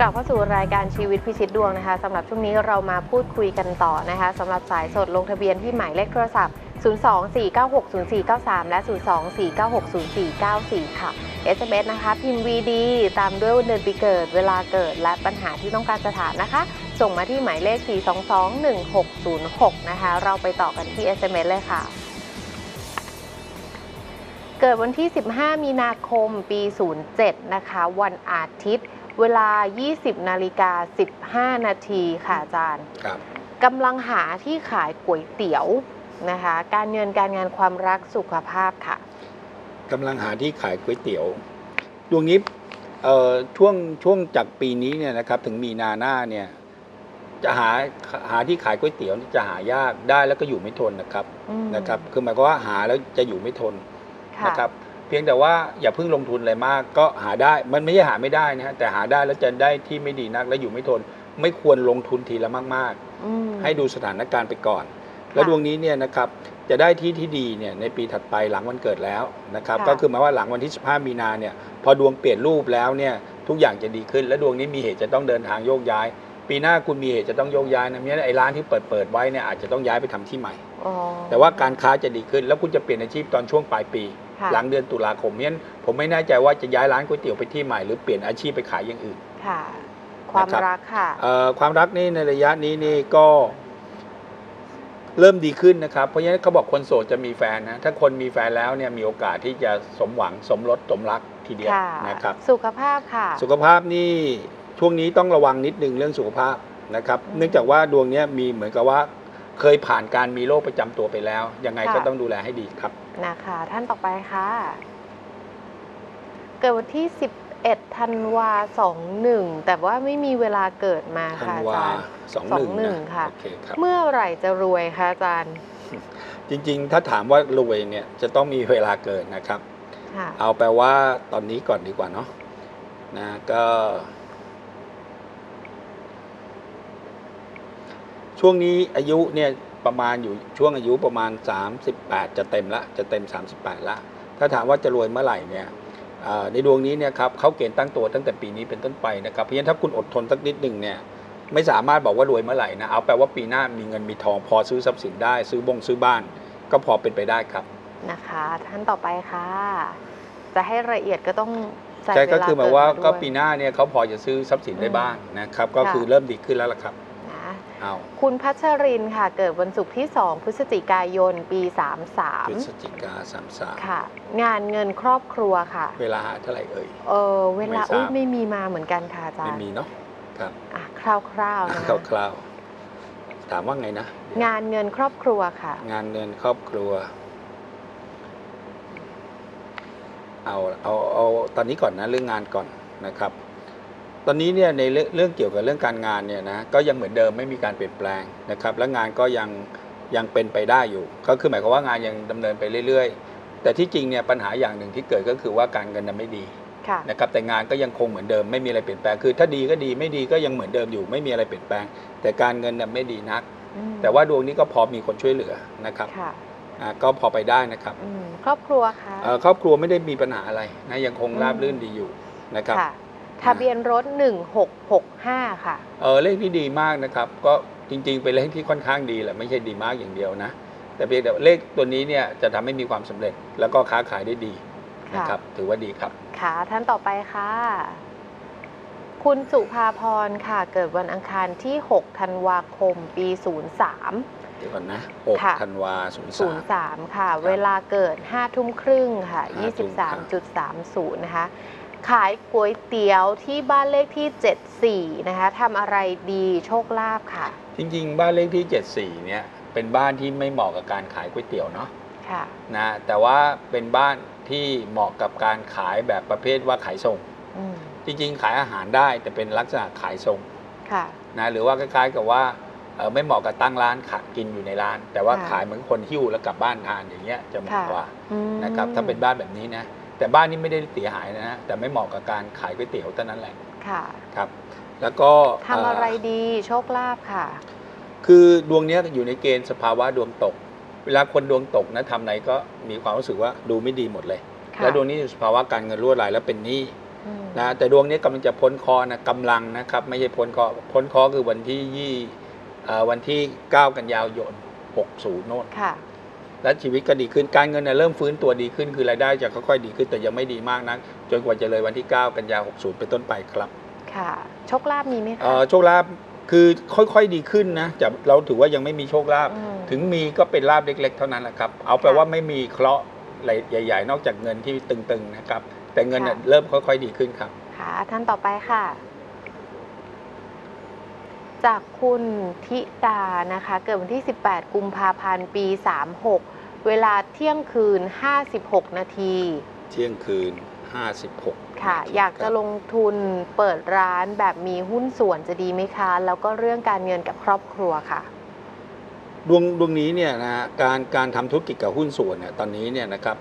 กลับเข้าสู่รายการชีวิตพิชิตดวงนะคะสำหรับช่วงนี้เรามาพูดคุยกันต่อนะคะสำหรับสายสดลงทะเบียนที่หมายเลขโทรศัพท์ 024960493 และ 024960494 ค่ะ SMS นะคะ พิมพ์ VD ตามด้วยวันเดือนปีเกิด เวลาเกิด และปัญหาที่ต้องการจะถามนะคะ ส่งมาที่หมายเลข 4221606 นะคะ เราไปต่อกันที่ SMS เลยค่ะเกิดวันที่ 15 มีนาคม ปี 07 นะคะ วันอาทิตย์ เวลา 20 นาฬิกา 15 นาทีค่ะอาจารย์ครับกำลังหาที่ขายก๋วยเตี๋ยวนะคะ การเงินการงานความรักสุขภาพค่ะกำลังหาที่ขายก๋วยเตี๋ยวดวงนี้เอ่อช่วงช่วงจากปีนี้เนี่ยนะครับถึงมีนาหน้าเนี่ยจะหาหาที่ขายก๋วยเตี๋ยวนี่จะหายากได้แล้วก็อยู่ไม่ทนนะครับอืมนะครับ คือหมายความว่าหาแล้วจะอยู่ไม่ทนค่ะนะครับ เพียงแต่ว่าอย่าเพิ่งลงทุนอะไรมาก ก็หาได้มันไม่ใช่หาไม่ได้นะฮะแต่หาได้แล้วจะได้ที่ไม่ดีนักและอยู่ไม่ทน ไม่ควรลงทุนทีละมากอืมๆให้ดูสถานการณ์ไปก่อน แล้วดวงนี้เนี่ยนะครับจะได้ที่ที่ดีเนี่ยในปีถัดไปหลังวันเกิดแล้วนะครับค่ะก็คือหมายว่าหลังวันที่ 15 มีนาเนี่ยพอดวงเปลี่ยนรูปแล้วเนี่ยทุกอย่างจะดีขึ้น และดวงนี้มีเหตุจะต้องเดินทางโยกย้าย ปีหน้าคุณมีเหตุจะต้องโยกย้ายนะเนี่ยไอ้ร้านที่เปิดเปิดไว้เนี่ยอาจจะต้องย้ายไปทำที่ใหม่อ๋อแต่ว่าการค้าจะดีขึ้นแล้วคุณจะเปลี่ยนอาชีพตอนช่วงปลายปีค่ะ หลังเดือนตุลาคมเนี่ยผมไม่แน่ใจว่าจะย้ายร้านก๋วยเตี๋ยวไปที่ใหม่หรือเปลี่ยนอาชีพไปขายอย่างอื่นค่ะความนะครับรักค่ะเอ่อความรักนี่ในระยะนี้นี่ก็เริ่มดีขึ้นนะครับ เพราะฉะนั้นเขาบอกคนโสดจะมีแฟนนะ ถ้าคนมีแฟนแล้วเนี่ยมีโอกาสที่จะสมหวังสมรสสมรักทีเดียวค่ะนะครับ สุขภาพค่ะ สุขภาพนี่ช่วงนี้ต้องระวังนิดนึงเรื่องสุขภาพนะครับอืมเนื่องจากว่าดวงเนี้ยมีเหมือนกับว่า เคยผ่านการมีโรคประจำตัวไปแล้ว ยังไงค่ะก็ต้องดูแลให้ดีครับ นะคะ ท่านต่อไปค่ะ เกิดวันที่ 11ธันวา21 แต่ว่าไม่มีเวลาเกิดมาธันค่ะอาวาจารย์สองหนึ่ง21นะค่ะโอเคครับเมื่อไหร่จะรวยคะอาจารย์ จริงๆ ถ้าถามว่ารวยเนี่ยจะต้องมีเวลาเกิดนะครับค่ะเอาแปลว่าตอนนี้ก่อนดีกว่าเนาะนะก็ช่วงนี้อายุเนี่ย ประมาณอยู่ช่วงอายุประมาณ 38 จะเต็มละจะเต็ม 38 ละ ถ้าถามว่าจะรวยเมื่อไหร่เนี่ยอ่าในดวงนี้เนี่ยครับเขาเกณฑ์ตั้งตัวตั้งแต่ปีนี้เป็นต้นไปนะครับเพราะฉะนั้นถ้าคุณอดทนสักนิดหนึ่งเนี่ยไม่สามารถบอกว่ารวยเมื่อไหร่นะเอาแปลว่าปีหน้ามีเงินมีทองพอซื้อทรัพย์สินได้ ซื้อบงซื้อบ้าน ก็พอเป็นไปได้ครับนะคะ ท่านต่อไปค่ะ จะให้ละเอียดก็ต้องใส่ใช่เวก็ลาคือหมายว่าเดก็ด้วยปีหน้าเนี่ยเขาพอจะซื้อทรัพย์สินได้อืมบ้างนะครับก็ค่ะคือเริ่มดีขึ้นแล้วล่ะครับนะ เอาคุณพัชรินค่ะ เกิดวันศุกร์ที่ 2 พฤศจิกายน ปี พฤศ33 จิกาสามสามค่ะ งานเงินครอบครัวค่ะ เวลาเท่าไหร่เอ่ย เออเวลาไม่ทราบ อุ้ยไม่มีมาเหมือนกันค่ะอาจารไม่ย์มีเนาะครับอะคร่าวๆนะคร่าวๆถามว่าไงนะ งานเงินครอบครัวค่ะ งานเงินครอบครัว เอาเอาเอาตอนนี้ก่อนนะเรื่องงานก่อนนะครับ ตอนนี้เนี่ยในเรื่องเรื่องเกี่ยวกับเรื่องการงานเนี่ยนะก็ยังเหมือนเดิมไม่มีการเปลี่ยนแปลงนะครับ และงานก็ยังยังเป็นไปได้อยู่ ก็คือหมายความว่างานยังดำเนินไปเรื่อย ๆ แต่ที่จริงเนี่ยปัญหาอย่างหนึ่งที่เกิดก็คือว่าการเงินน่ะไม่ดีค่ะนะครับแต่งานก็ยังคงเหมือนเดิมไม่มีอะไรเปลี่ยนแปลงคือ ถ้าดีก็ดีไม่ดีก็ยังเหมือนเดิมอยู่ ไม่มีอะไรเปลี่ยนแปลง แต่การเงินน่ะไม่ดีนักอืมแต่ว่าดวงนี้ก็พอมีคนช่วยเหลือนะครับค่ะอ่าก็พอไปได้นะครับอืมครอบครัวค่ะเอ่อครอบครัวไม่ได้มีปัญหาอะไรนะยังคงราบรื่นดีอยู่นะครับค่ะ ทะเบียนรถ 1665 ค่ะ เออเลขที่ดีมากนะครับ ก็จริงๆ เป็นเลขที่ค่อนข้างดีแหละไม่ใช่ดีมากอย่างเดียวนะ แต่เพียงแต่เลขตัวนี้เนี่ยจะทำให้มีความสำเร็จแล้วก็ค้าขายได้ดีนะครับถือว่าดีครับ ค่ะ ท่านต่อไปค่ะ คุณสุภาพรค่ะ เกิดวันอังคารที่ 6 ธันวาคม ปี 03 เดี๋ยวก่อนนะค่ะ6ธันวา03 03 ค่ะ เวลาเกิด5ทุ่มครึ่งค่ะห้าทุ่มครับ23.30 นะคะ ขายก๋วยเตี๋ยวที่บ้านเลขที่ 74 นะคะทำอะไรดีโชคลาภค่ะ จริงๆ บ้านเลขที่ 74 เนี่ย เป็นบ้านที่ไม่เหมาะกับการขายก๋วยเตี๋ยวเนาะค่ะนะแต่ว่าเป็นบ้านที่เหมาะกับการขายแบบประเภทว่าขายส่ง อืมจริงๆ ขายอาหารได้แต่เป็นลักษณะขายส่งค่ะ นะหรือว่าคล้ายๆกับว่าเอ่อไม่เหมาะกับตั้งร้านขายกินอยู่ในร้าน แต่ว่าค่ะ ขายเหมือนคนหิ้วแล้วกลับบ้านทานอย่างเงี้ยจะเหมาะค่ะกว่าอืมนะครับถ้าเป็นบ้านแบบนี้นะ แต่บ้านนี้ไม่ได้เสียหายนะฮะแต่ไม่เหมาะกับการขายก๋วยเตี๋ยวเท่านั้นแหละค่ะครับ แล้วก็ทำอะไรเดีโชคลาภค่ะ คือดวงเนี้ยอยู่ในเกณฑ์สภาวะดวงตก เวลาคนดวงตกนะทำไหนก็มีความรู้สึกว่าดูไม่ดีหมดเลย ค่ะแล้วดวงนี้อยู่สภาวะการเงินรั่วไหลแล้วเป็นหนี้อืมนะแต่ดวงนี้กำลังจะพ้นเคอนะกำลังนะครับ ไม่ใช่พ้นเคอพ้นเคอคือวันที่ยี่เอ่อวันที่ 9 กันยายน60 โน่น ค่ะ และชีวิตก็ดีขึ้นการเงินเนี่ยเริ่มฟื้นตัวดีขึ้นคือรายได้จะค่อยๆดีขึ้นแต่ยังไม่ดีมากนักจนกว่าจะเลยวันที่ 9 กันยา 60 เป็นต้นไปครับค่ะโชคลาภมีไหมคะเอ่อโชคลาภคือค่อยๆดีขึ้นนะจะเราถือว่ายังไม่มีโชคลาภอืมถึงมีก็เป็นลาบเล็ก ๆ เท่านั้นแหละครับ เอาแปลค่ะว่าไม่มีเคราะห์ใหญ่ๆ นอกจากเงินที่ตึงๆนะครับ แต่เงินน่ะค่ะเริ่มค่อยๆดีขึ้นครับค่ะท่านต่อไปค่ะ จากคุณธิดานะคะ เกิดวันที่ 18 กุมภาพันธ์ ปี 36 เวลาเที่ยงคืน 56 นาที เที่ยงคืน 56ค่ะ อยากจะลงทุนเปิดร้านแบบมีหุ้นส่วนจะดีไหมคะ แล้วก็เรื่องการเงินกับครอบครัวค่ะ ดวงดวงนี้เนี่ยนะฮะการการทำธุรกิจกับหุ้นส่วนเนี่ยตอนนี้เนี่ยนะครับ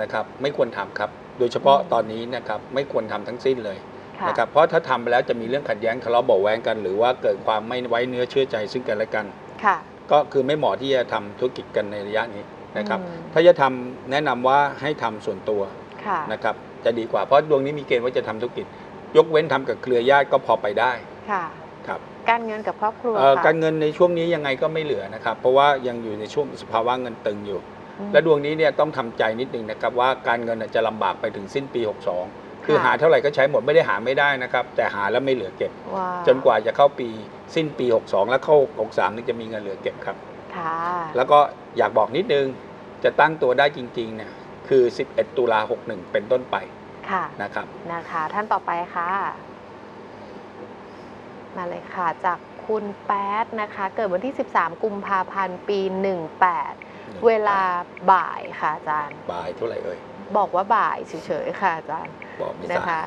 นะครับ ไม่ควรทำครับ โดยเฉพาะอืมตอนนี้นะครับไม่ควรทำทั้งสิ้นเลย ค่ะนะครับเพราะถ้าทำไปแล้วจะมีเรื่องขัดแย้งทะเลาะเบาะแว้งกัน หรือว่าเกิดความไม่ไว้เนื้อเชื่อใจซึ่งกันและกัน ค่ะ ก็คือไม่เหมาะที่จะทำธุรกิจกันในระยะนี้นะครับ อืม ถ้าจะทำแนะนำว่าให้ทำส่วนตัวค่ะนะครับจะดีกว่าเพราะดวงนี้มีเกณฑ์ว่าจะทำธุรกิจ ยกเว้นทำกับเครือญาติก็พอไปได้ค่ะ ครับ การเงินกับครอบครัวเอ่อค่ะการเงินในช่วงนี้ยังไงก็ไม่เหลือนะครับ เพราะว่ายังอยู่ในช่วงสภาวะเงินตึงอยู่ อืมและดวงนี้เนี่ยต้องทำใจนิดนึงนะครับว่าการเงินน่ะจะลำบากไปถึงสิ้นปี 62 คือค่ะหาเท่าไหร่ก็ใช้หมดไม่ได้หาไม่ได้นะครับ แต่หาแล้วไม่เหลือเก็บว้าจนกว่าจะเข้าปีสิ้นปี 62 แล้วเข้า 63ถึงจะมีเงินเหลือเก็บครับค่ะแล้วก็อยากบอกนิดนึงจะตั้งตัวได้จริงๆเนี่ยคือ 11 ตุลา 61 เป็นต้นไปค่ะนะครับนะคะท่านต่อไปค่ะ มาเลยค่ะ จากคุณแป๊ดนะคะ เกิดวันที่ 13 กุมภาพันธ์ ปี 18 เวลาบ่ายค่ะอาจารย์ บ่ายเท่าไหร่เอ่ย บอกว่าบ่ายเฉยๆค่ะอาจารย์ บอกไม่ทนะราบคะ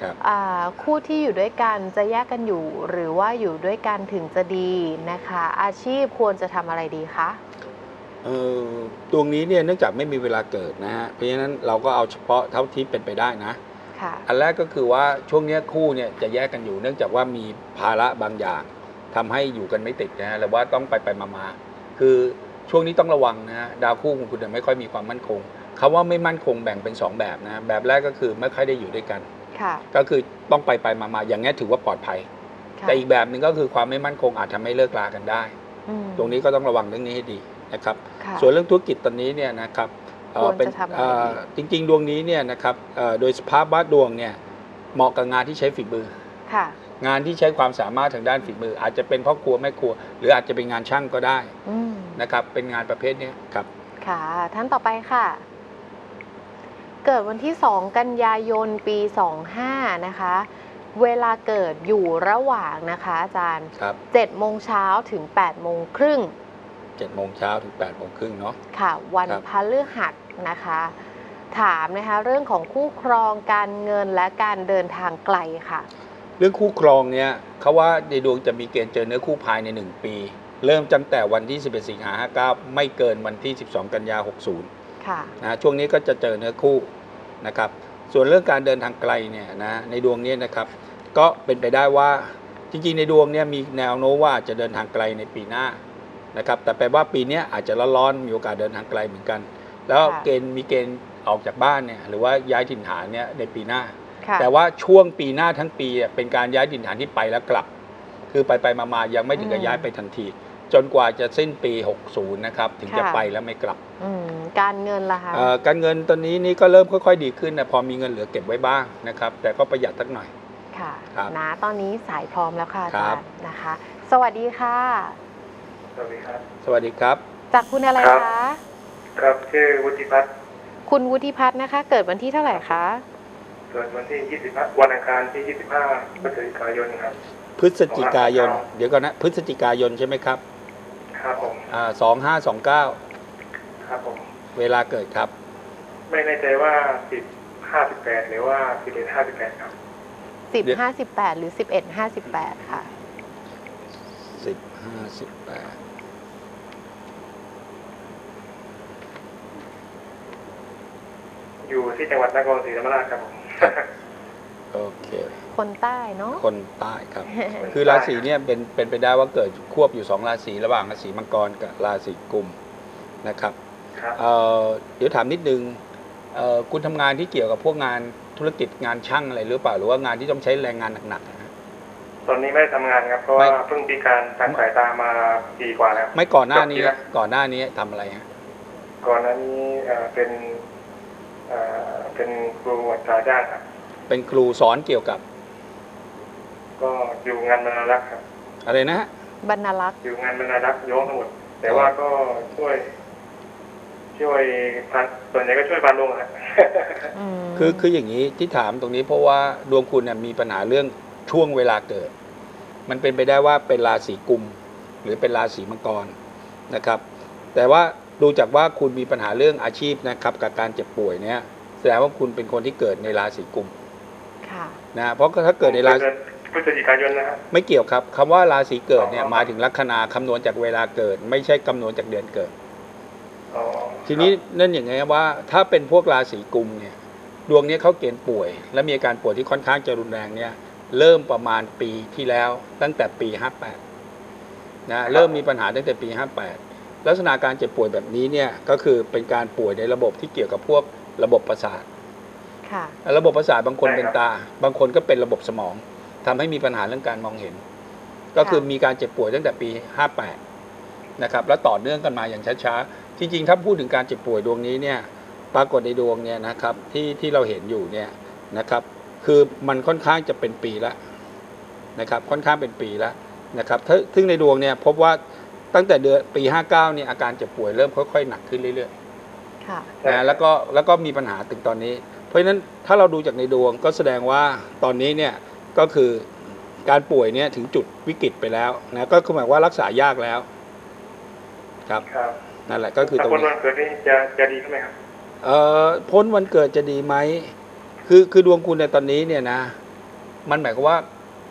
ครับอ่าคู่ที่อยู่ด้วยกันจะแยกกันอยู่ หรือว่าอยู่ด้วยกันถึงจะดีนะคะ อาชีพควรจะทำอะไรดีคะเอ่อดวงนี้เนี่ยเนื่องจากไม่มีเวลาเกิดนะฮะเพราะฉะนั้นเราก็เอาเฉพาะเท่าที่เป็นไปได้นะค่ะอันแรกก็คือว่าช่วงเนี้ยคู่เนี่ยจะแยกกันอยู่ เนื่องจากว่ามีภาระบางอย่างทำให้อยู่กันไม่ติดนะฮะหรือว่าต้องไปไปมามาคือช่วงนี้ต้องระวังนะฮะดาวคู่ของคุณเนี่ยไม่ค่อยมีความมั่นคง คำว่าไม่มั่นคงแบ่งเป็นสองแบบนะแบบแรกก็คือไม่ค่อยได้อยู่ด้วยกัน ค่ะ ก็คือต้องไปไปมามาอย่างเงี้ยถือว่าปลอดภัย ค่ะแต่อีกแบบหนึ่งก็คือความไม่มั่นคงอาจทำให้เลิกลากันได้ อืมตรงนี้ก็ต้องระวังเรื่องนี้ให้ดีนะครับ ค่ะ ส่วนเรื่องธุรกิจตอนนี้เนี่ยนะครับเอ่อควรจะเป็นทำอะไรเอ่อดีจริง ๆ ดวงนี้เนี่ยนะครับเอ่อโดยสภาพบ้านดวงเนี่ยเหมาะกับงานที่ใช้ฝีมือ ค่ะ งานที่ใช้ความสามารถทางด้านฝีมือ อาจจะเป็นพ่อครัวแม่ครัว หรืออาจจะเป็นงานช่างก็ได้อืมนะครับเป็นงานประเภทเนี้ยครับ ค่ะ ท่านต่อไปค่ะ เกิดวันที่ 2 กันยายนปี 25 นะคะ เวลาเกิดอยู่ระหว่างนะคะอาจารย์ครับ7โมงเช้าถึง8โมงครึ่งเจ็ดโมงเช้าถึง8ปดโมงครึ่งเนาะค่ะ วันครับพฤหัสนะคะ ถามนะคะเรื่องของคู่ครองการเงินและการเดินทางไกลค่ะ เรื่องคู่ครองเนี่ยเขาว่าในดวงจะมีเกณฑ์เจอเนื้อคู่ภายใน 1 ปี เริ่มตั้งแต่วันที่ 11 สิงหา59 ไม่เกินวันที่ 12 กันยา 60 ค่ะนะช่วงนี้ก็จะเจอเนื้อคู่นะครับ ส่วนเรื่องการเดินทางไกลเนี่ยนะในดวงนี้นะครับ ก็เป็นไปได้ว่าจริงๆในดวงเนี่ยมีแนวโน้มว่าอาจจะเดินทางไกลในปีหน้านะครับ แต่แปลว่าปีเนี้ยอาจจะร้อนๆมีโอกาสเดินทางไกลเหมือนกัน แล้วค่ะเกณฑ์มีเกณฑ์ออกจากบ้านเนี่ยหรือว่าย้ายถิ่นฐานเนี่ยในปีหน้าค่ะแต่ว่าช่วงปีหน้าทั้งปีอะเป็นการย้ายถิ่นฐานที่ไปแล้วกลับ คือไปไปๆมาๆยังไม่ถึงกับอืมย้ายไปทันที จนกว่าจะสิ้นปี 60 นะครับ ถึงจะค่ะไปแล้วไม่กลับอืมการเงินล่ะคะเอ่อการเงินตอนนี้นี่ก็เริ่มค่อยๆ ดีขึ้นนะพอมีเงินเหลือเก็บไว้บ้างนะครับ แต่ก็ประหยัดสักหน่อย ค่ะครับนะตอนนี้สายพร้อมแล้วค่ะอาครัจารบย์นะคะ สวัสดีค่ะ สวัสดีครับ สวัสดีครับ จากคุณอะไรครับคะ ครับชื่อวุฒิพัฒน์ คุณวุฒิพัฒน์นะคะ เกิดวันที่เท่าไหร่คะ เกิดวันที่ 25 วันอังคารที่ 25พฤศจิกายนครับ พฤศจิกายนครับเดี๋ยวก่อนนะ พฤศจิกายนใช่ไหมครับ ครับผมอ่าสองห้าสองเก้าครับผมเวลาเกิดครับ ไม่แน่ใจว่า10 58หรือว่า11 58ครับสิบเดี๋ยวห้าสิบแปดหรือสิบเอ็ดห้าสิบแปดค่ะสิบห้าสิบแปดอยู่ที่จังหวัดนครศรีธรรมราชครับผม โอเค คนใต้เนาะ คนใต้ครับ คือราศีเนี่ยเป็นเป็นไปได้ว่าเกิดควบอยู่สองราศีระหว่างราศีมังกรกับราศีกุมนะครับครับเอ่อเดี๋ยวถามนิดนึงเอ่อคุณทำงานที่เกี่ยวกับพวกงานธุรกิจงานช่างอะไรหรือเปล่าหรือว่างานที่ต้องใช้แรงงานหนักๆนะฮะตอนนี้ไม่ได้ทำงานครับเพราะไม่ว่าเพิ่งพิการทางสายตามาปีกว่าแล้วไม่ก่อนหน้านี้จบที่แล้วก่อนหน้านี้ทำอะไรฮะก่อนหน้านี้เอ่อเป็นเอ่อเป็นครูอัตราจ้างครับเป็นครูสอนเกี่ยวกับ ก็อยู่งานบรรณารักษ์ครับอะไรนะฮะบรรณลักษ์ อยู่งานบรรณารักษ์โยงทั้งหมด แต่ว่าก็ช่วย ช่วยพันส่วนใหญ่ก็ช่วยพันลงครับมคือคืออย่างนี้ที่ถามตรงนี้เพราะว่าดวงคุณเนี่ยมีปัญหาเรื่องช่วงเวลาเกิด มันเป็นไปได้ว่าเป็นราศีกุม หรือเป็นราศีมังกรนะครับ แต่ว่าดูจากว่าคุณมีปัญหาเรื่องอาชีพนะครับ กับการเจ็บป่วยเนี่ยแสดงว่าคุณเป็นคนที่เกิดในราศีกุมค่ะนะเพราะถ้าเกิดในราศี พฤศจิกายนนะครับไม่เกี่ยวครับคำว่าราศีเกิดเนี่ยอ๋อหมายถึงลัคนาคำนวณจากเวลาเกิด ไม่ใช่คำนวณจากเดือนเกิด อ๋อทีนี้นั่นอย่างไงว่า ถ้าเป็นพวกราศีกุมเนี่ยดวงเนี้เขาเกณฑ์ป่วย และมีอาการป่วยที่ค่อนข้างจะรุนแรงเนี่ยเริ่มประมาณปีที่แล้วตั้งแต่ปี 58นะเริ่มมีปัญหาตั้งแต่ปี 58 ลักษณะการเจ็บป่วยแบบนี้เนี่ยก็คือเป็นการป่วยในระบบที่เกี่ยวกับพวกระบบประสาท ค่ะ ระบบประสาทบางคนเป็นตา บางคนก็เป็นระบบสมอง ทำให้มีปัญหาเรื่องการมองเห็น ก็คือมีการเจ็บป่วยตั้งแต่ปี 58 นะครับ แล้วต่อเนื่องกันมาอย่างช้าๆ จริงๆ ถ้าพูดถึงการเจ็บป่วยดวงนี้เนี่ย ปรากฏในดวงเนี่ยนะครับที่ที่เราเห็นอยู่เนี่ยนะครับ คือมันค่อนข้างจะเป็นปีแล้วนะครับ ค่อนข้างเป็นปีแล้วนะครับถ้าซึ่งในดวงเนี่ยพบว่าตั้งแต่เดือนปี 59 เนี่ยอาการเจ็บป่วยเริ่มค่อยๆ หนักขึ้นเรื่อยๆค่ะนะแล้วก็แล้วก็มีปัญหาถึงตอนนี้ เพราะฉะนั้นถ้าเราดูจากในดวงก็แสดงว่าตอนนี้เนี่ย ก็คือการป่วยเนี่ยถึงจุดวิกฤตไปแล้วนะก็คือหมายว่ารักษายากแล้ว ครับครับนั่นแหละก็คือตถ้ารงคนนี้วันเกิดนี่จะจะดีขึ้นไหมครับเอ่อพ้นวันเกิดจะดีไหมคือคือดวงคุณในตอนนี้เนี่ยนะ มันหมายความว่า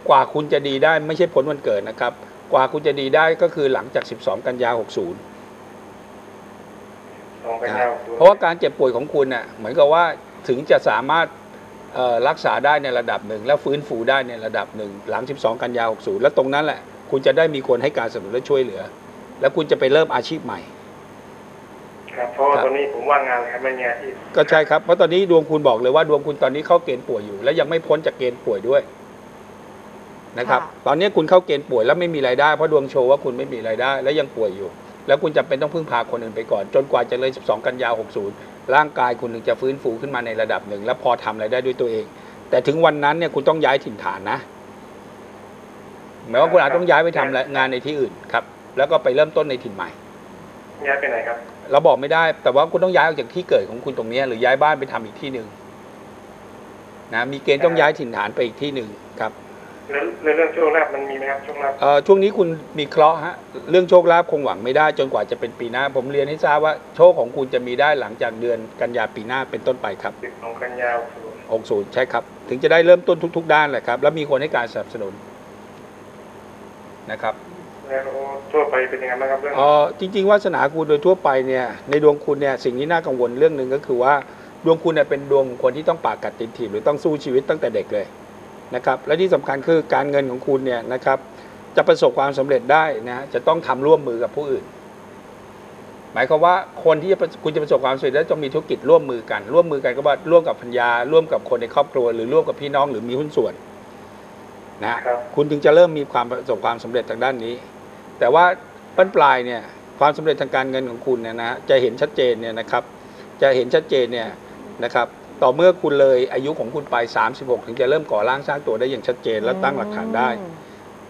กว่าคุณจะดีได้ไม่ใช่พ้นวันเกิดนะครับ กว่าคุณจะดีได้ก็คือหลังจาก 12 กันยา 60สองกันนะยาวเพราะว่าการเจ็บป่วยของคุณน่ะ เหมือนกับว่าถึงจะสามารถเอ่อ รักษาได้ในระดับหนึ่ง แล้วฟื้นฟูได้ในระดับหนึ่งหลัง 12 กันยา 60 แล้วตรงนั้นแหละ คุณจะได้มีคนให้การสนับสนุนและช่วยเหลือ แล้วคุณจะไปเริ่มอาชีพใหม่ ครับเพราะว่าครับตอนนี้ผมว่างงานเลยครับไม่มีอาชีพก็ใช่ครับเพราะตอนนี้ดวงคุณบอกเลยว่าดวงคุณตอนนี้เข้าเกณฑ์ป่วยอยู่ และยังไม่พ้นจากเกณฑ์ป่วยด้วยนะครับค่ะตอนนี้คุณเข้าเกณฑ์ป่วยแล้วไม่มีรายได้เพราะดวงโชว์ว่าคุณไม่มีรายได้ และยังป่วยอยู่ แล้วคุณจำเป็นต้องพึ่งพาคนอื่นไปก่อน จนกว่าจะเลย 12 กันยา 60 ร่างกายคุณถึงจะฟื้นฟูขึ้นมาในระดับหนึ่ง แล้วพอทำอะไรได้ด้วยตัวเอง แต่ถึงวันนั้นเนี่ยคุณต้องย้ายถิ่นฐานนะ หมายว่าคุณอาจต้องย้ายไปทำงานในที่อื่นครับ แล้วก็ไปเริ่มต้นในถิ่นใหม่ ย้ายไปไหนครับ เราบอกไม่ได้ แต่ว่าคุณต้องย้ายออกจากที่เกิดของคุณตรงเนี้ยหรือย้ายบ้านไปทำอีกที่หนึ่งนะ มีเกณฑ์ต้องย้ายถิ่นฐานไปอีกที่หนึ่งครับ แล้วแล้วเรื่องโชคลาภมันมีไหมครับโชคลาภเอ่อช่วงนี้คุณมีเคราะห์ฮะเรื่องโชคลาภคงหวังไม่ได้จนกว่าจะเป็นปีหน้า ผมเรียนให้ทราบว่าโชคของคุณจะมีได้หลังจากเดือนกันยาปีหน้าเป็นต้นไปครับสิบสองกันยาว60ใช่ครับ ถึงจะได้เริ่มต้นทุก ๆ ด้านแหละครับ แล้วมีคนให้การสนับสนุนนะครับแล้วทั่วไปเป็นยังไงบ้างครับเรื่องเออจริง ๆวาสนาคุณโดยทั่วไปเนี่ยในดวงคุณเนี่ยสิ่งที่น่ากังวลเรื่องหนึ่งก็คือว่าดวงคุณเนี่ยเป็นดวงของคนที่ต้องปากกัดตินถีบหรือต้องสู้ชีวิตตั้งแต่เด็กเลย นะครับและที่สำคัญคือการเงินของคุณเนี่ยนะครับจะประสบความสำเร็จได้นะจะต้องทำร่วมมือกับผู้อื่น หมายความว่าคนที่จะประคุณจะประสบความสำเร็จแล้วต้องมีธุรกิจร่วมมือกัน ร่วมมือกันก็ว่าร่วมกับพัญญาร่วมกับคนในครอบครัว หรือร่วมกับพี่น้องหรือมีหุ้นส่วนนะครับคุณถึงจะเริ่มมีความประสบความสำเร็จทางด้านนี้ แต่ว่าปั้นปลายเนี่ยความสำเร็จทางการเงินของคุณเนี่ยนะจะเห็นชัดเจนเนี่ยนะครับ จะเห็นชัดเจนเนี่ยนะครับ ต่อเมื่อคุณเลยอายุของคุณไป 36 ถึงจะเริ่มก่อร่างสร้างตัวได้อย่างชัดเจนและตั้งหลักฐานได้อืม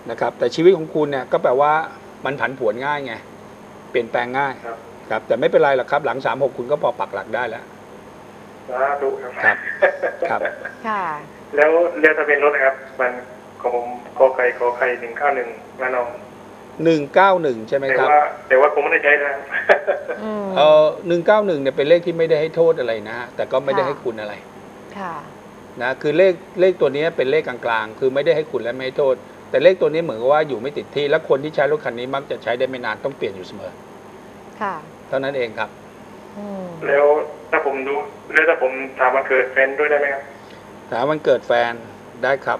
นะครับแต่ชีวิตของคุณเนี่ยก็แปลว่ามันผันผวนง่ายไงเปลี่ยนแปลงง่ายครับครับแต่ไม่เป็นไรหรอกครับ หลัง 36 คุณก็พอปักหลักได้แล้วสาธุครับครับครับค่ะแล้วเรือทะเบียนรถนะครับ มันของผมกอไก่ขอไข่หนึ่งข้าวหนึ่งระนอง 191ใช่ไหมแต่ครับ ว่าแต่ว่าผมไม่ได้ใช้นะครับอืม เออ191เนี่ยเป็นเลขที่ไม่ได้ให้โทษอะไรนะฮะแต่ก็ไม่ได้ค่ะ ให้คุณอะไรค่ะ นะคือเลขเลขตัวนี้เป็นเลขกลางๆ คือไม่ได้ให้คุณและไม่ให้โทษ แต่เลขตัวนี้เหมือนกับว่าอยู่ไม่ติดที่ และคนที่ใช้รถคันนี้มักจะใช้ได้ไม่นานต้องเปลี่ยนอยู่เสมอ ค่ะ เท่านั้นเองครับ อืม แล้วถ้าผมดูแล้วถ้าผมถามวันเกิดแฟนด้วยได้ไหมครับ ถามวันเกิดแฟนได้ครับ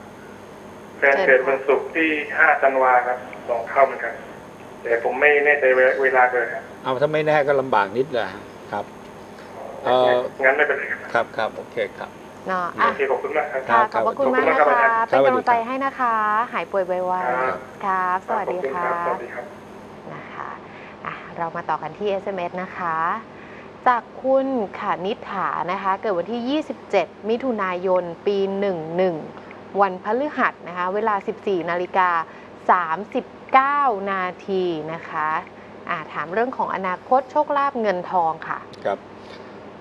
แฟนเกิดวันศุกร์ที่ห้าธันวาครับ สองเข้าเหมือนกัน แต่ผมไม่แน่ใจเวลาเกิดครับเอาถ้าไม่แน่ก็ลำบากนิดแหละครับเอ่องั้นไม่เป็นไรครับครับครับโอเคครับเนาะโออะเคขอบคุณมากครับครัค่ะบขอบพระคุณมากขอบคุณนะครัคะบเป็นกำลังใจครับให้นะคะ หายป่วยไวครับๆครับสวัสดีขอบณค่ะรับสวัสดีครับนะคะอะเรามาต่อกันที่ SMS นะคะ จากคุณขานิษฐานะคะ เกิดวันที่ 27 มิถุนายน ปี 11 วันพฤหัสนะคะ เวลา 14 นาฬิกา 39นาทีนะคะอะถามเรื่องของอนาคตโชคลาภเงินทองค่ะ ครับ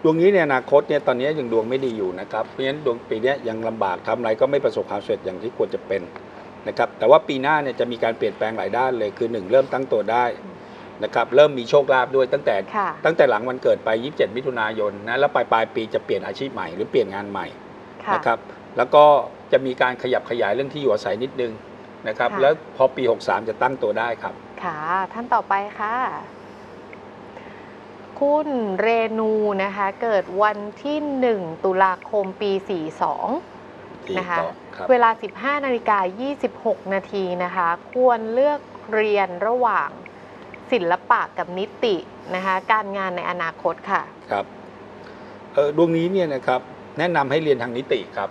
ดวงนี้ในอนาคตเนี่ยตอนนี้ยังดวงไม่ดีอยู่นะครับ เพราะฉะนั้นดวงปีเนี้ยยังลำบากทำอะไรก็ไม่ประสบความสำเร็จอย่างที่ควรจะเป็นนะครับแต่ว่าปีหน้าเนี่ยจะมีการเปลี่ยนแปลงหลายด้านเลยคือหนึ่งเริ่มตั้งตัวได้นะครับเริ่มมีโชคลาภด้วยตั้งแต่ค่ะตั้งแต่หลังวันเกิดไป 27 มิถุนายนนะแล้วปลายปลายปีจะเปลี่ยนอาชีพใหม่หรือเปลี่ยนงานใหม่ค่ะนะครับแล้วก็จะมีการขยับขยายเรื่องที่อยู่อาศัยนิดนึง นะครับ ค่ะ แล้วพอปี 63 จะตั้งตัวได้ครับ ค่ะ ท่านต่อไปค่ะ คุณเรนูนะคะ เกิดวันที่ 1 ตุลาคมปี 42 ที่นะคะ ต่อครับเวลา 15นาฬิกา26 นาทีนะคะ ควรเลือกเรียนระหว่างศิลปะกับนิตินะคะ การงานในอนาคตค่ะ ครับเออดวงนี้เนี่ยนะครับแนะนำให้เรียนทางนิติครับ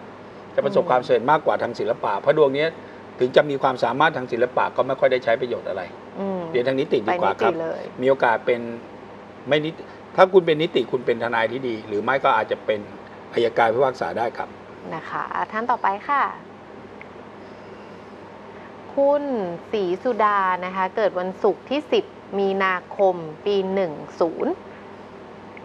จะประสบอืม ความสำเร็จมากกว่าทางศิลปะเพราะดวงเนี้ย ถึงจะมีความสามารถทางศิลปะก็ไม่ค่อยได้ใช้ประโยชน์อะไรอืมเรียนทางนิติไปดีกว่านิคติรับเลยมีโอกาสเป็นไม่นิติถ้าคุณเป็นนิติคุณเป็นทนายที่ดี หรือไม่ก็อาจจะเป็นอัยการพิพากษาได้ครับนะคะท่านต่อไปค่ะ คุณศรีสุดานะคะ เกิดวันศุกร์ที่ 10 มีนาคมปี 10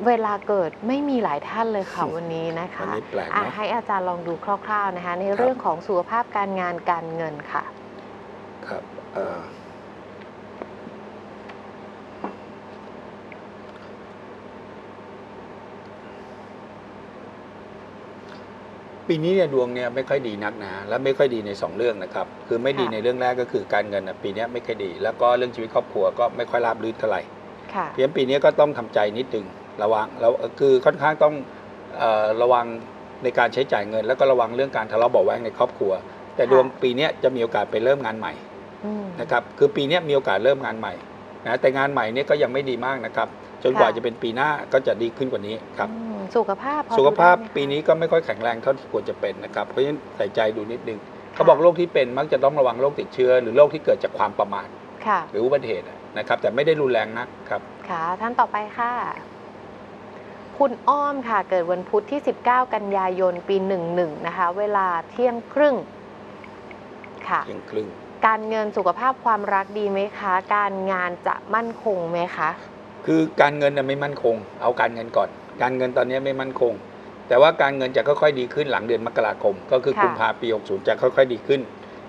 เวลาเกิดไม่มีหลายท่านเลยค่ะวันนี้นะคะวันนี้แปลกอะเนาะให้อาจารย์ลองดูคร่าวๆนะคะ ในครับเรื่องของสุขภาพการงานการเงินค่ะ ครับเอ่อปีนี้เนี่ยดวงเนี่ยไม่ค่อยดีนักนะและไม่ค่อยดีในสองเรื่องนะครับ คือไม่ดีค่ะ ในเรื่องแรกก็คือการเงินนะปีเนี้ยไม่ค่อยดี แล้วก็เรื่องชีวิตครอบครัวก็ไม่ค่อยราบรื่นเท่าไหร่ ค่ะ เพราะฉะนั้นปีนี้ก็ต้องทำใจนิดนึง ระวังแล้วคือค่อนข้างต้องเอ่อระวังในการใช้จ่ายเงิน แล้วก็ระวังเรื่องการทะเลาะเบาะแว้งในครอบครัว แต่ค่ะดวงปีเนี้ยจะมีโอกาสไปเริ่มงานใหม่อืมนะครับคือปีเนี้ยมีโอกาสเริ่มงานใหม่นะแต่งานใหม่เนี่ยก็ยังไม่ดีมากนะครับ จนกว่าค่ะจะเป็นปีหน้าก็จะดีขึ้นกว่านี้ครับอืมสุขภาพพอสุขภาพดูได้ไหมคะปีนี้ก็ไม่ค่อยแข็งแรงเท่าที่ควรจะเป็นนะครับเพราะฉะนั้นใส่ใจดูนิดนึงเขาบอกโรคที่เป็นมักจะต้องระวังโรคติดเชื้อ หรือโรคที่เกิดจากความประมาทค่ะหรืออุบัติเหตุนะครับ แต่ไม่ได้รุนแรงนักครับค่ะท่านต่อไปค่ะ คุณอ้อมค่ะ เกิดวันพุธที่ 19 กันยายนปี 11 นะคะ เวลาเที่ยงครึ่งค่ะเพียงครึ่ง การเงินสุขภาพความรักดีไหมคะ การงานจะมั่นคงไหมคะ คือการเงินน่ะไม่มั่นคง เอาการเงินก่อน การเงินตอนนี้ไม่มั่นคง แต่ว่าการเงินจะค่อยๆดีขึ้นหลังเดือนมกราคม ก็คือค่ะกุมภาปี 60 จะค่อยๆดีขึ้น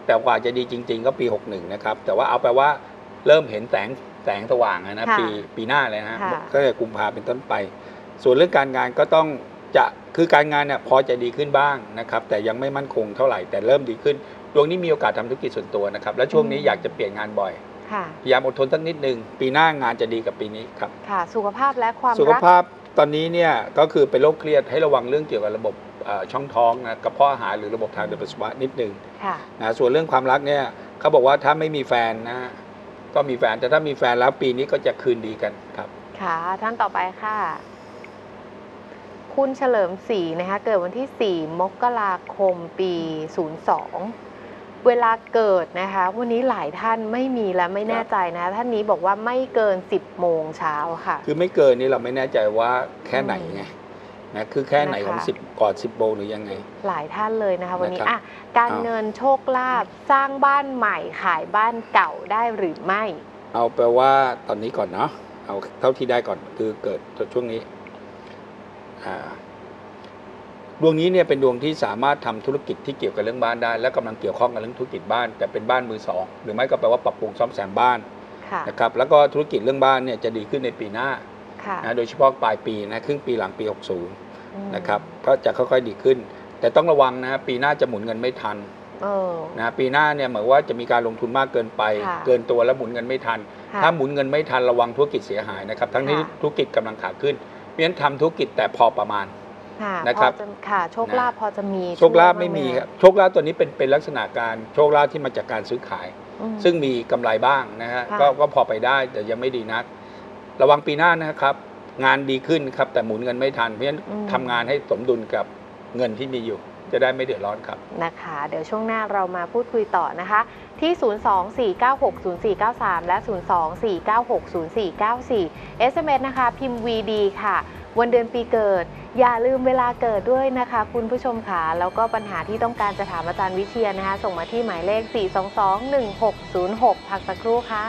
แต่กว่าจะดีจริง ๆ ก็ปี 61 นะครับ แต่ว่าเอาแปลว่าเริ่มเห็นแสงแสงสว่างอะนะค่ะปีปีหน้าเลยนะฮะค่ะก็จะกุมภาเป็นต้นไป ส่วนเรื่องการงานก็ต้องจะคือการงานเนี่ยพอจะดีขึ้นบ้างนะครับ แต่ยังไม่มั่นคงเท่าไหร่แต่เริ่มดีขึ้น ดวงนี้มีโอกาสทำธุรกิจส่วนตัวนะครับ และช่วงนี้อยากจะเปลี่ยนงานบ่อยค่ะพยายามอดทนสักนิดนึงปีหน้างานจะดีกับปีนี้ครับค่ะ สุขภาพและความสุขรักภาพตอนนี้เนี่ยก็คือเป็นโรคเครียดให้ระวังเรื่องเกี่ยวกับระบบเอ่อช่องท้องนะกระเพาะอาหารหรือระบบทางเดินปัสสาวะนิดนึงค่ะนะส่วนเรื่องความรักเนี่ยเขาบอกว่าถ้าไม่มีแฟนนะก็มีแฟนแต่ถ้ามีแฟนแล้วปีนี้ก็จะคืนดีกันครับ ค่ะท่านต่อไปค่ะ คุณเฉลิมศรีนะคะเกิดวันที่ 4 มกราคมปี 02 เวลาเกิดนะคะ วันนี้หลายท่านไม่มีและไม่แน่ใจนะ ท่านนี้บอกว่าไม่เกิน 10 โมงเช้าค่ะ คือไม่เกินนี่เราไม่แน่ใจว่าแค่ไหนไงนะคือแค่ไหนของนะคะ10 ก่อน 10 โมงหรือยังไง หลายท่านเลยนะคะ วันนี้นะครับอะการอ้าวเงินโชคลาภสร้างบ้านใหม่ขายบ้านเก่าได้หรือไม่ เอาแปลว่าตอนนี้ก่อนเนาะเอาเท่าที่ได้ก่อนคือเกิดช่วงนี้อ่า ดวงนี้เนี่ยเป็นดวงที่สามารถทำธุรกิจที่เกี่ยวกับเรื่องบ้านได้ และกำลังเกี่ยวข้องกับเรื่องธุรกิจบ้าน แต่เป็นบ้านมือสองหรือไม่ก็แปลว่าปรับปรุงซ่อมแซมบ้านค่ะนะครับแล้วก็ธุรกิจเรื่องบ้านเนี่ยจะดีขึ้นในปีหน้าค่ะนะโดยเฉพาะปลายปีนะครึ่งปีหลังปีอืม60นะครับก็จะค่อยๆดีขึ้น แต่ต้องระวังนะปีหน้าจะหมุนเงินไม่ทันเออนะปีหน้าเนี่ยเหมือนว่าจะมีการลงทุนมากเกินไปค่ะเกินตัวแล้วหมุนเงินไม่ทันค่ะถ้าหมุนเงินไม่ทันระวังธุรกิจเสียหายนะครับทั้งที่ค่ะธุรกิจกำลังขาขึ้น เพราะฉะนั้นทำธุรกิจแต่พอประมาณ ค่ะนะครับพอจะค่ะ โชคลาภพอจะมีโชคลาภช่วยไม่มีบ้างหครับโชคลาภตัวนี้เป็นเป็นลักษณะการโชคลาภที่มาจากการซื้อขาย อืม ซึ่งมีกำไรบ้างนะฮะค่ะ ก็ก็พอไปได้แต่ยังไม่ดีนัก ระวังปีหน้านะครับ งานดีขึ้นครับแต่หมุนเงินไม่ทัน เพราะฉะนั้นอืมทำงานให้สมดุลกับเงินที่มีอยู่ จะได้ไม่เดือดร้อนครับนะคะ เดี๋ยวช่วงหน้าเรามาพูดคุยต่อนะคะ ที่ 024960493 และ 024960494 SMS นะคะ พิมพ์ VD ค่ะ วันเดือนปีเกิด อย่าลืมเวลาเกิดด้วยนะคะ คุณผู้ชมค่ะ แล้วก็ปัญหาที่ต้องการจะถามอาจารย์วิเชียนนะคะ ส่งมาที่หมายเลข 4221606 พักสักครู่ค่ะ